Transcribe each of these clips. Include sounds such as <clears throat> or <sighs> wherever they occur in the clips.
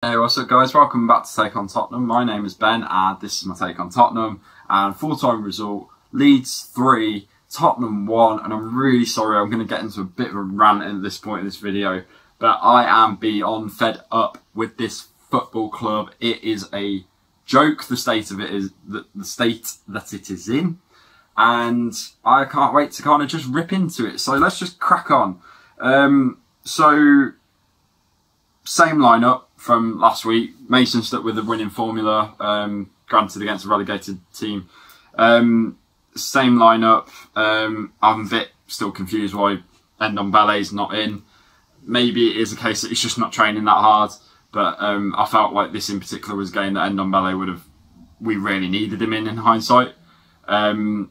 Hey, what's up guys? Welcome back to Take on Tottenham. My name is Ben and this is my take on Tottenham. And full-time result, Leeds 3, Tottenham 1. And I'm really sorry, I'm going to get into a bit of a rant at this point in this video. But I am beyond fed up with this football club. It is a joke, the state of it is, the, the state that it is in. And I can't wait to kind of just rip into it. So let's just crack on. Um, so, same lineup from last week. Mason stuck with the winning formula, um, granted against a relegated team. Um, same lineup. Um, I'm a bit still confused why Ndombele's not in. Maybe it is a case that he's just not training that hard. But um, I felt like this in particular was a game that Ndombele would have, we really needed him in in hindsight. Um,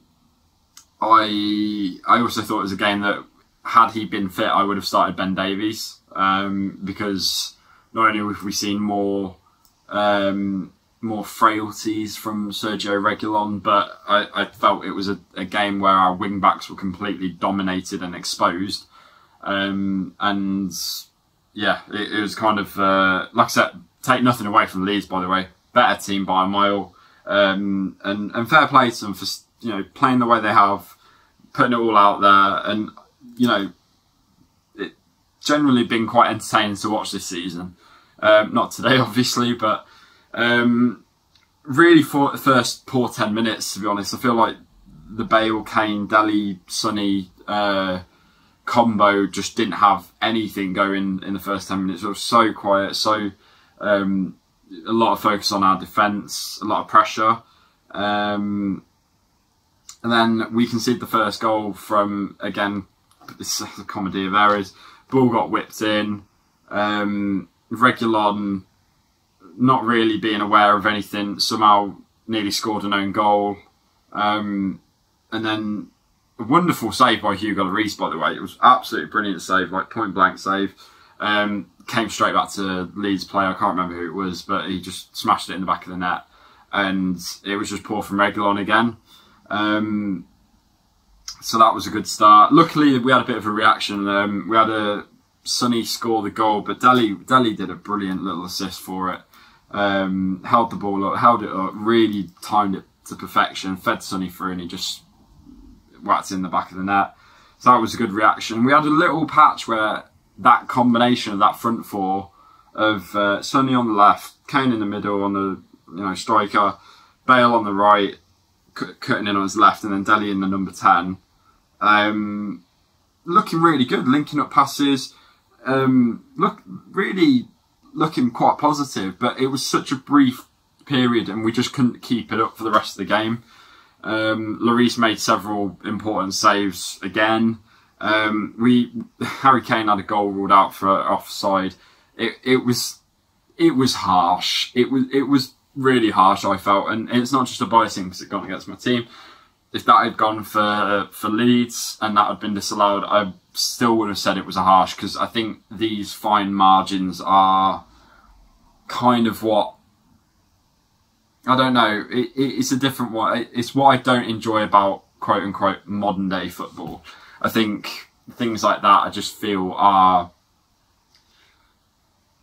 I I also thought it was a game that had he been fit, I would have started Ben Davies um, because not only have we seen more um, more frailties from Sergio Reguilon, but I, I felt it was a, a, game where our wing backs were completely dominated and exposed. Um, and yeah, it, it was kind of uh, like I said, take nothing away from Leeds, by the way, better team by a mile, um, and and fair play to them for you know playing the way they have, putting it all out there, and you know, generally been quite entertaining to watch this season. Um, not today, <laughs> obviously, but um, really for the first poor 10 minutes, to be honest. I feel like the Bale, Kane, Dele, Sonny uh, combo just didn't have anything going in the first 10 minutes. It was so quiet, so um, a lot of focus on our defence, a lot of pressure. Um, and then we conceded the first goal from, again, <laughs> this comedy of errors. Ball got whipped in. Um, Reguilon not really being aware of anything, somehow nearly scored an own goal. Um, and then a wonderful save by Hugo Lloris, by the way. It was absolutely brilliant save, like point blank save. Um, came straight back to Leeds player. I can't remember who it was, but he just smashed it in the back of the net. And it was just poor from Reguilon again. Um, so that was a good start. Luckily, we had a bit of a reaction. Um, we had a Sonny score the goal, but Dele Dele did a brilliant little assist for it. Um, held the ball up, held it up, really timed it to perfection, fed Sonny through, and he just whacked in the back of the net. So that was a good reaction. We had a little patch where that combination of that front four of uh, on the left, Kane in the middle on the you know striker, Bale on the right, cutting in on his left, and then Dele in the number ten. Um, looking really good, linking up passes um, look really looking quite positive, but it was such a brief period and we just couldn't keep it up for the rest of the game. Um, Lloris made several important saves again. Um, we <laughs> Harry Kane had a goal ruled out for offside. It it was it was harsh. It was it was really harsh. I felt, and, it's not just a bias thing because it got against my team if that had gone for for Leeds and that had been disallowed, I still would have said it was a harsh because I think these fine margins are kind of what I don't know. It, it's a different one. It's what I don't enjoy about quote unquote modern day football. I think things like that I just feel are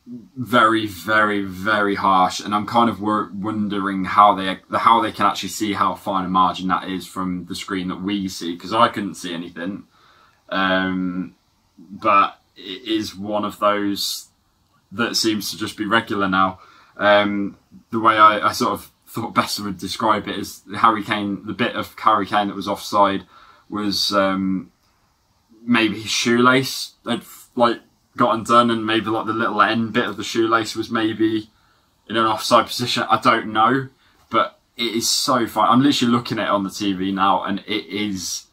very, very, very harsh, and I'm kind of wondering how they how they can actually see how fine a margin that is from the screen that we see because I couldn't see anything. Um, but it is one of those that seems to just be regular now. Um, the way I, I, sort of thought best would describe it is Harry Kane, the bit of Harry Kane that was offside was um, maybe his shoelace like got undone and maybe like the little end bit of the shoelace was maybe in an offside position. I don't know, but it is so fine. I'm literally looking at it on the TV now and it is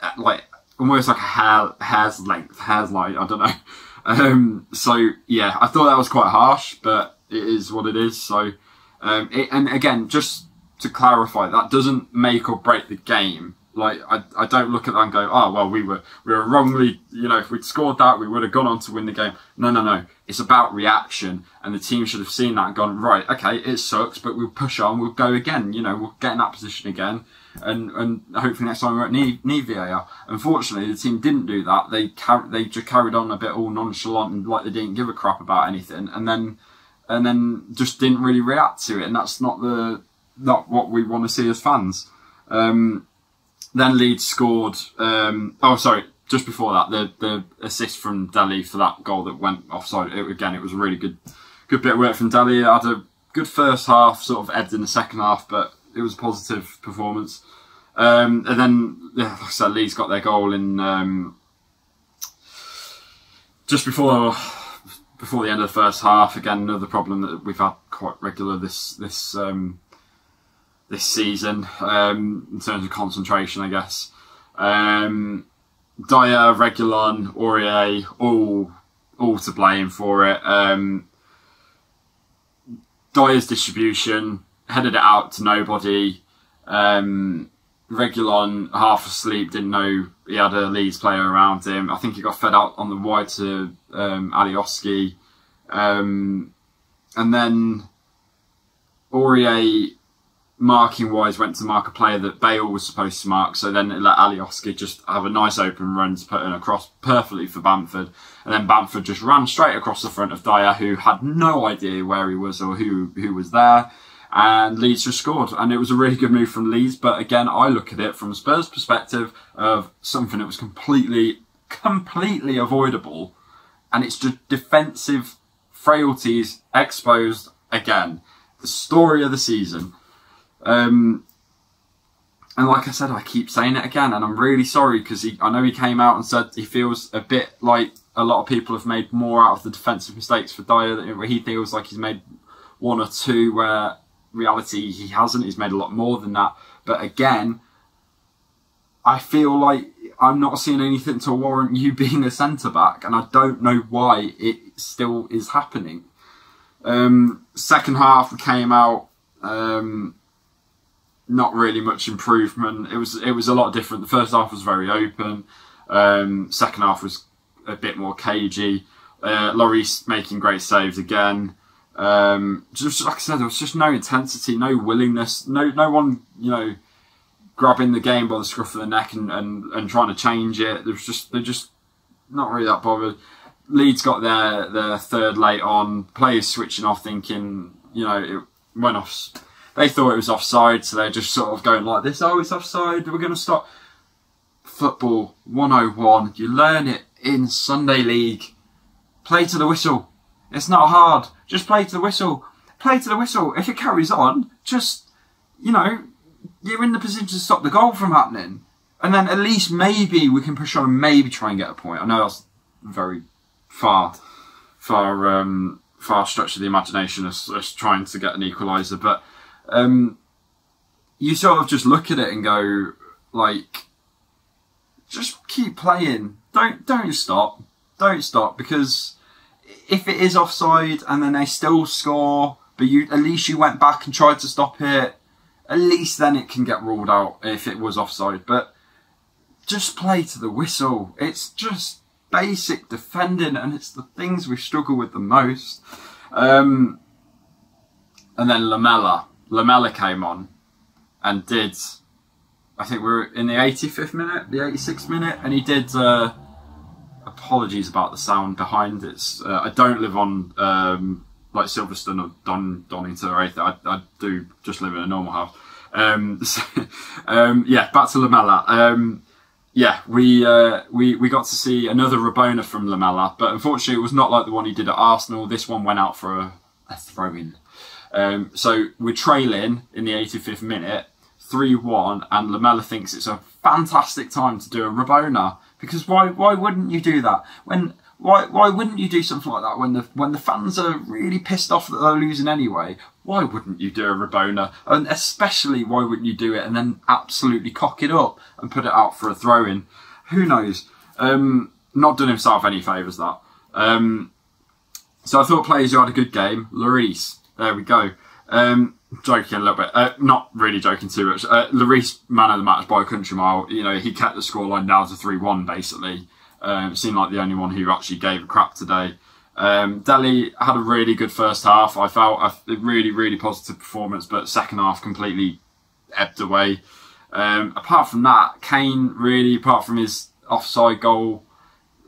uh, like almost like a hair, hair's length, hair's light, I don't know. <laughs> Um, so yeah, I thought that was quite harsh, but it is what it is. So, um, it, and again, just to clarify, that doesn't make or break the game. Like I, I don't look at that and go, oh well, we were we were wrongly, you know, if we'd scored that, we would have gone on to win the game. No, no, no. It's about reaction, and the team should have seen that and gone, right, okay, it sucks, but we'll push on, we'll go again. You know, we'll get in that position again, and and hopefully next time we're at need, need VAR. Unfortunately, the team didn't do that. They car- they just carried on a bit all nonchalant and like they didn't give a crap about anything, and then and then just didn't really react to it, and that's not the not what we want to see as fans. Um, then Leeds scored. Um, oh, sorry. Just before that, the the assist from Dele for that goal that went offside. It, again, it was a really good good bit of work from Dele. Had a good first half, sort of ebbed in the second half, but it was a positive performance. Um, and then, yeah, like I said, Leeds got their goal in um, just before before the end of the first half. Again, another problem that we've had quite regular this this um, this season um, in terms of concentration, I guess. Um, Dier, Reguilon, Aurier, all all to blame for it. Um, Dier's distribution headed it out to nobody. Um, Reguilon, half asleep, didn't know he had a Leeds player around him. I think he got fed out on the wide to um, Alioski. Um, and then Aurier, marking wise, went to mark a player that Bale was supposed to mark. So then it let Alioski just have a nice open run to put in across perfectly for Bamford. And then Bamford just ran straight across the front of Dier, who had no idea where he was or who, who was there and Leeds just scored. And it was a really good move from Leeds. But again, I look at it from Spurs' perspective of something that was completely, completely avoidable. And it's just defensive frailties exposed again. The story of the season. Um, and like I said, I keep saying it again, and I'm really sorry because I know he came out and said he feels a bit like a lot of people have made more out of the defensive mistakes for Dier. Where he feels like he's made one or two where reality he hasn't. He's made a lot more than that. But again, I feel like I'm not seeing anything to warrant you <laughs> being a centre back, and I don't know why it still is happening. Um, second half came out, um, not really much improvement. It was it was a lot different. The first half was very open. Um, second half was a bit more cagey. Uh, Lloris making great saves again. Um, just like I said, there was just no intensity, no willingness, no no one, you know, grabbing the game by the scruff of the neck and, and, and trying to change it. There was just they're just not really that bothered. Leeds got their their third late on. Players switching off, thinking you know it went off. They thought it was offside, so they're just sort of going like this. Oh, it's offside. We're going to stop. Football 101. You learn it in Sunday League. Play to the whistle. It's not hard. Just play to the whistle. Play to the whistle. If it carries on, just, you know, you're in the position to stop the goal from happening. And then at least maybe we can push on and maybe try and get a point. I know that's very far, far, um, far stretch of the imagination as, as trying to get an equaliser. But um, you sort of just look at it and go, like, just keep playing. Don't don't stop. Don't stop because if it is offside and then they still score, but you at least you went back and tried to stop it, at least then it can get ruled out if it was offside. But just play to the whistle. It's just basic defending, and it's the things we struggle with the most. Um, and then Lamela, Lamela came on and did. I think we are in the 85th minute, the 86th minute, and he did. Uh, apologies about the sound behind it. Uh, I don't live on um, like Silverstone or Don Donington or anything. I, I do just live in a normal house. Um, <laughs> so, um, yeah, back to Lamela. Um, yeah, we uh, we we got to see another Rabona from Lamela, but unfortunately, it was not like the one he did at Arsenal. This one went out for a, a throw-in. Um, so we're trailing in the 85th minute, 3-1, and Lamela thinks it's a fantastic time to do a Rabona. Because why why wouldn't you do that? When why why wouldn't you do something like that when the when the fans are really pissed off that they're losing anyway? Why wouldn't you do a Rabona? And especially why wouldn't you do it and then absolutely cock it up and put it out for a throw in? Who knows? Um, not done himself any favours that. Um, so I thought players who had a good game. Lloris, there we go. Um, joking a little bit, uh, not really joking too much. Uh, Lloris, man of the match by a country mile. You know, he kept the scoreline down to three-one basically. Um, seemed like the only one who actually gave a crap today. Um, Dele had a really good first half. I felt a really, really positive performance, but second half completely ebbed away. Um, apart from that, Kane really, apart from his offside goal,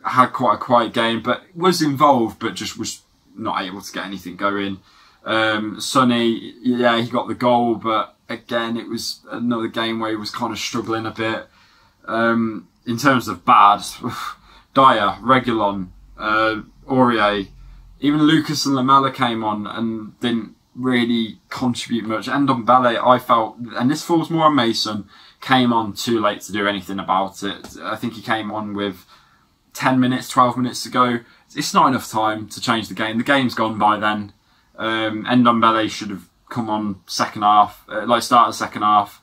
had quite a quiet game, but was involved, but just was not able to get anything going. Um, Sonny, yeah, he got the goal, but again, it was another game where he was kind of struggling a bit. Um, in terms of bad, Dier, Reguilon, uh, Aurier, even Lucas and Lamela came on and didn't really contribute much. Ndombele, I felt, and this falls more on Mason, came on too late to do anything about it. I think he came on with 10 minutes, 12 minutes to go. It's not enough time to change the game. The game's gone by then. Um, Ndombele should have come on second half, uh, like start the second half.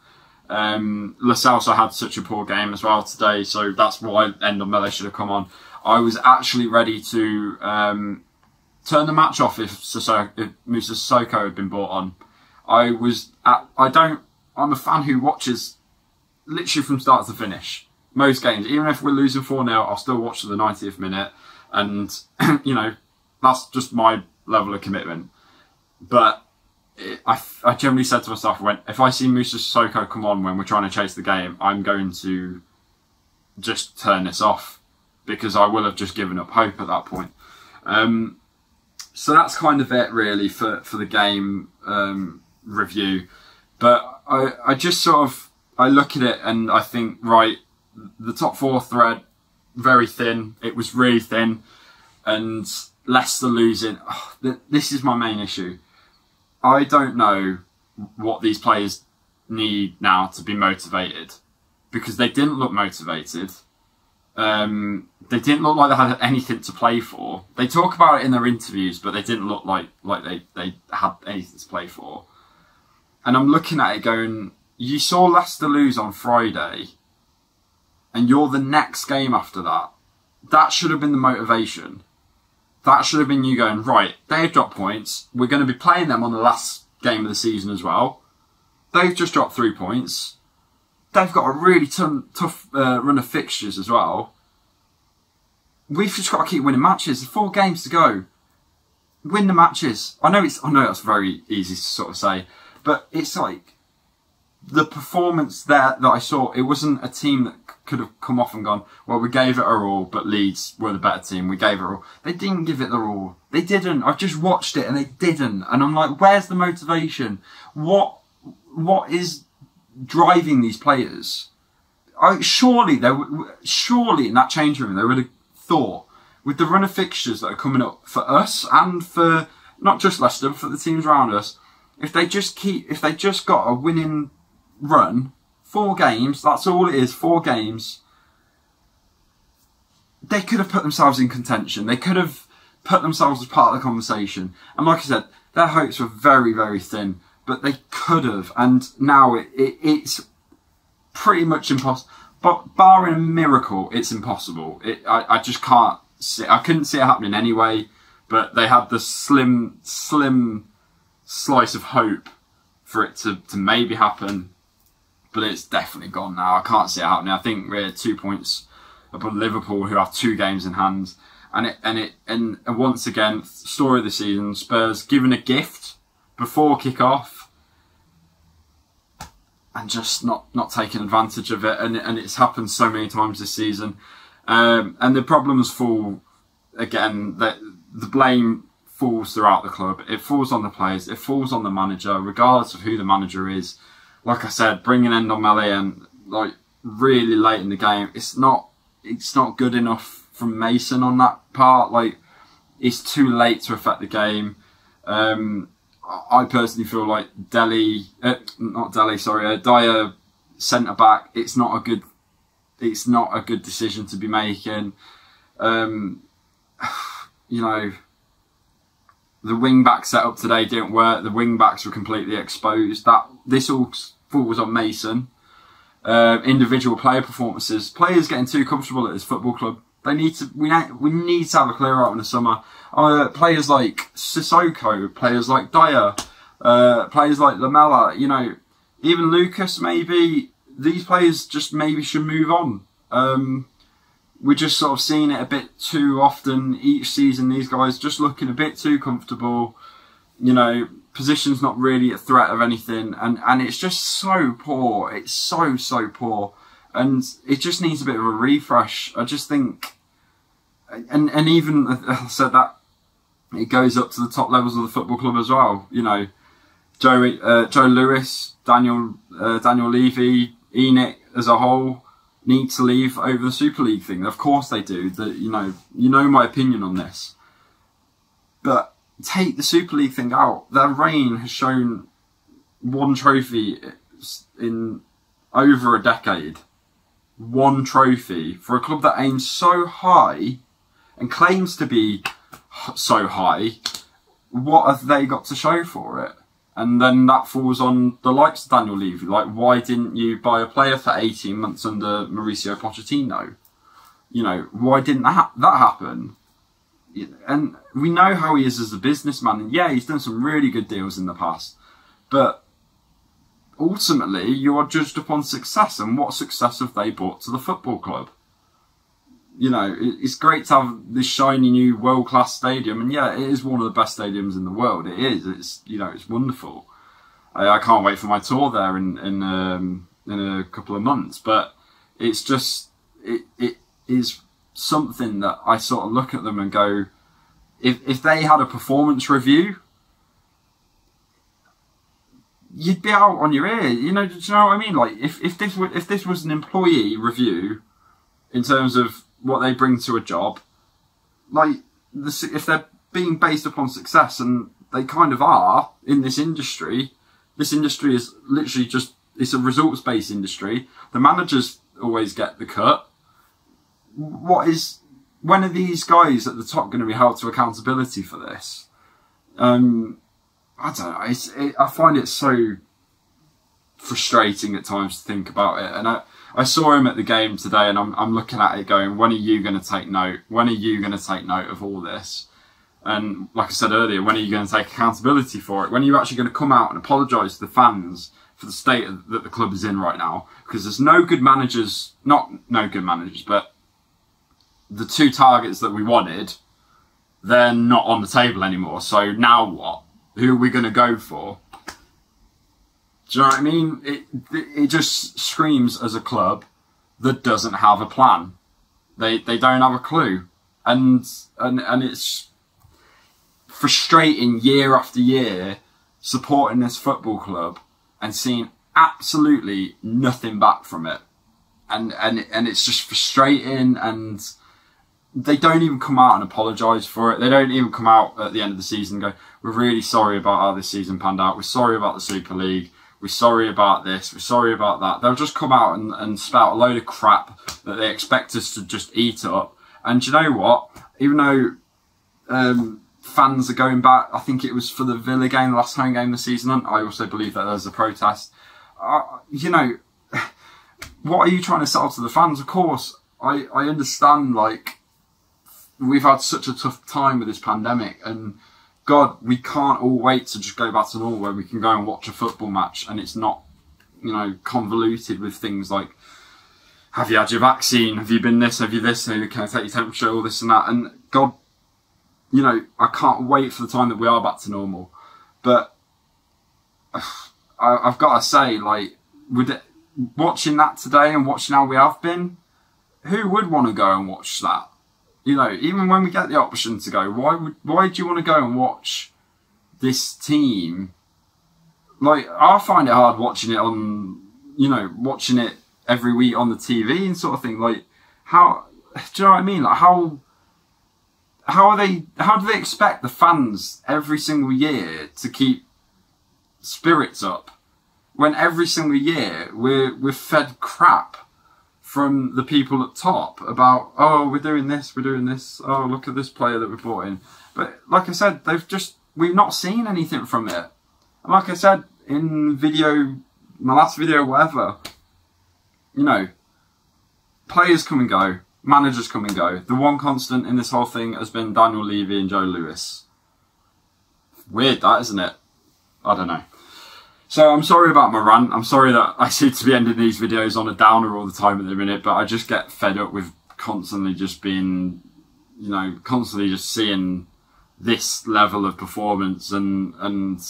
Um, also had such a poor game as well today, so that's why Ndombele should have come on. I was actually ready to um, turn the match off if, Sissoko, if Moussa Sissoko had been brought on. I was at, I don't I'm a fan who watches literally from start to finish most games. Even if we're losing 4 0, I'll still watch to the 90th minute. And, <clears throat> you know, that's just my level of commitment. But it, I, I generally said to myself, when if I see Moussa Sissoko come on when we're trying to chase the game, I'm going to just turn this off because I will have just given up hope at that point. Um, so that's kind of it really for, for the game um, review. But I, I just sort of I look at it and I think right, the top four thread very thin. It was really thin, and Leicester losing. Oh, this is my main issue. I don't know what these players need now to be motivated because they didn't look motivated. Um, they didn't look like they had anything to play for. They talk about it in their interviews, but they didn't look like like they, they had anything to play for. And I'm looking at it going, you saw Leicester lose on Friday, and you're the next game after that. That should have been the motivation. That should have been you going, right, they've dropped points. We're going to be playing them on the last game of the season as well. They've just dropped three points. They've got a really tough uh, run of fixtures as well. We've just got to keep winning matches. Four games to go. Win the matches. I know it's. I know that's very easy to sort of say, but it's like the performance there that I saw. It wasn't a team that could have come off and gone, well, we gave it our all, but Leeds were the better team. We gave it all. They didn't give it their all. They didn't. I've just watched it and they didn't. And I'm like, where's the motivation? What, what is driving these players? I, surely they surely in that change room they would have thought with the run of fixtures that are coming up for us and for not just Leicester, but for the teams around us. If they just keep, if they just got a winning run Four games, that's all it is, four games. They could have put themselves in contention. They could have put themselves as part of the conversation. And like I said, their hopes were very, very thin, but they could have. And now it, it, it's pretty much impossible. But barring a miracle, it's impossible. It, I, I just can't see. I couldn't see it happening anyway. But they had the slim, slim slice of hope for it to, to maybe happen but it's definitely gone now. I can't see it happening. I think we're two points above Liverpool, who have two games in hand, and it and it and, once again, story of the season: Spurs given a gift before kick off, and just not not taking advantage of it. And and it's happened so many times this season. Um, and the problems fall again. That the blame falls throughout the club. It falls on the players. It falls on the manager, regardless of who the manager is like I said, bringing Ndombele in like really late in the game, it's not it's not good enough from Mason on that part. Like it's too late to affect the game. Um, I personally feel like Dele, uh, not Dele, sorry, uh, Dier centre back. It's not a good, it's not a good decision to be making. Um, <sighs> you know, the wing back setup today didn't work. The wing backs were completely exposed. That this all falls on Mason. Uh, individual player performances. Players getting too comfortable at this football club. They need to. We we need to have a clear out in the summer. Uh, players like Sissoko, players like Dier, uh, players like Lamela. You know, even Lucas. Maybe these players just maybe should move on. Um, we're just sort of seeing it a bit too often each season. These guys just looking a bit too comfortable. You know, position's not really a threat of anything, and and it's just so poor. It's so so poor, and it just needs a bit of a refresh. I just think, and and even <laughs> I said that it goes up to the top levels of the football club as well. You know, Joe uh, Joe Lewis, Daniel uh, Daniel Levy, ENIC as a whole need to leave over the Super League thing. Of course they do. That you know, you know my opinion on this. But take the Super League thing out. Their reign has shown one trophy in over a decade. One trophy for a club that aims so high and claims to be so high. What have they got to show for it? And then that falls on the likes of Daniel Levy. Like, why didn't you buy a player for 18 months under Mauricio Pochettino? You know, why didn't that, that happen? And we know how he is as a businessman. And yeah, he's done some really good deals in the past. But ultimately, you are judged upon success. And what success have they brought to the football club? you know, it's great to have this shiny new world class stadium, and yeah, it is one of the best stadiums in the world. It is. It's you know, it's wonderful. I, I can't wait for my tour there in in um, in a couple of months. But it's just it it is something that I sort of look at them and go, if if they had a performance review, you'd be out on your ear. You know, do you know what I mean? Like if if this were, if this was an employee review in terms of what they bring to a job, like the, if they're being based upon success, and they kind of are in this industry. This industry is literally just it's a results based industry. The managers always get the cut. What is when are these guys at the top going to be held to accountability for this? Um, I don't know. It, I find it so frustrating at times to think about it, and I I saw him at the game today, and I'm I'm looking at it going, when are you going to take note? When are you going to take note of all this? And like I said earlier, when are you going to take accountability for it? When are you actually going to come out and apologise to the fans for the state that the club is in right now? Because there's no good managers, not no good managers, but the two targets that we wanted, they're not on the table anymore. So now what? Who are we going to go for? Do you know what I mean? It, it just screams as a club that doesn't have a plan. They they don't have a clue, and and and it's frustrating year after year supporting this football club and seeing absolutely nothing back from it, and and and it's just frustrating and they don't even come out and apologise for it. They don't even come out at the end of the season and go, "We're really sorry about how this season panned out. We're sorry about the Super League we're sorry about this, we're sorry about that. They'll just come out and, and spout a load of crap that they expect us to just eat up. And you know what? Even though um, fans are going back, I think it was for the Villa game, the last home game of the season, And I also believe that there's a protest. Uh, you know, <sighs> what are you trying to sell to the fans? Of course, I, I understand, like, we've had such a tough time with this pandemic and God, we can't all wait to just go back to normal where we can go and watch a football match and it's not, you know, convoluted with things like, have you had your vaccine? Have you been this? Have you this? Can I take your temperature? All this and that. And God, you know, I can't wait for the time that we are back to normal. But <sighs> I, have got to say, like, with it, watching that today and watching how we have been, who would want to go and watch that? You know, even when we get the option to go, why would why do you want to go and watch this team? Like I find it hard watching it on, you know, watching it every week on the TV and sort of thing. Like how do you know what I mean? Like how how are they? How do they expect the fans every single year to keep spirits up when every single year we're we're fed crap? From the people at top about, oh, we're doing this, we're doing this, oh, look at this player that we brought in. But like I said, they've just, we've not seen anything from it. And like I said in video, my last video, whatever, you know, players come and go, managers come and go. The one constant in this whole thing has been Daniel Levy and Joe Lewis. Weird that, isn't it? I don't know. So I'm sorry about my rant. I'm sorry that I <laughs> seem to be ending these videos on a downer all the time at the minute, but I just get fed up with constantly just being, you know, constantly just seeing this level of performance and and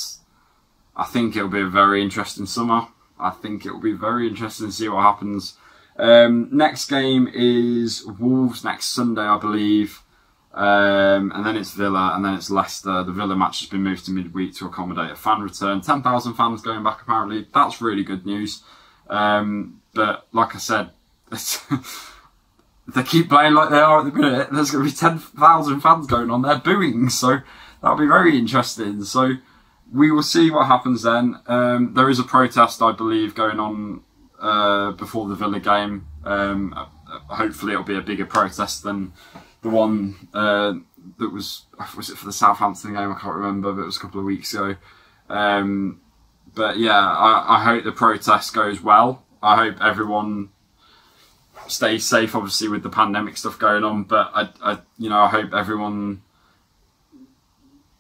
I think it'll be a very interesting summer. I think it'll be very interesting to see what happens. Um, next game is Wolves next Sunday, I believe. Um, and then it's Villa, and then it's Leicester. The Villa match has been moved to midweek to accommodate a fan return. 10,000 fans going back, apparently. That's really good news. Um, but like I said, <laughs> they keep playing like they are at the minute. There's going to be 10,000 fans going on there booing, so that'll be very interesting. So we will see what happens then. Um, there is a protest, I believe, going on uh, before the Villa game. Um, hopefully, it'll be a bigger protest than the one uh, that was was it for the Southampton game? I can't remember, but it was a couple of weeks ago. Um, but yeah, I, I hope the protest goes well. I hope everyone stays safe, obviously with the pandemic stuff going on. But I, I you know, I hope everyone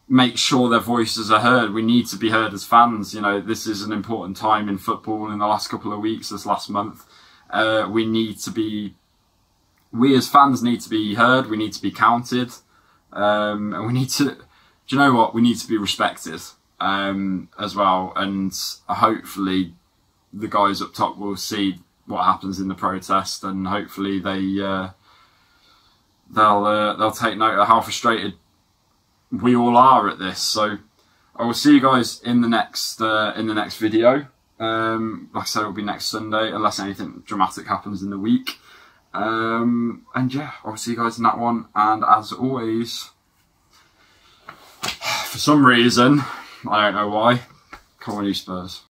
makes sure their voices are heard. We need to be heard as fans. You know, this is an important time in football in the last couple of weeks, this last month. Uh, we need to be, we as fans need to be heard. We need to be counted. Um, and we need to, do you know what? We need to be respected um, as well. And hopefully the guys up top will see what happens in the protest and hopefully they, uh, they'll, uh, they'll take note of how frustrated we all are at this. So I will see you guys in the next uh, in the next video. Um, like I said, it'll be next Sunday, unless anything dramatic happens in the week. Um, and yeah, I'll see you guys in that one. And as always, <sighs> for some reason, I don't know why, come on you Spurs.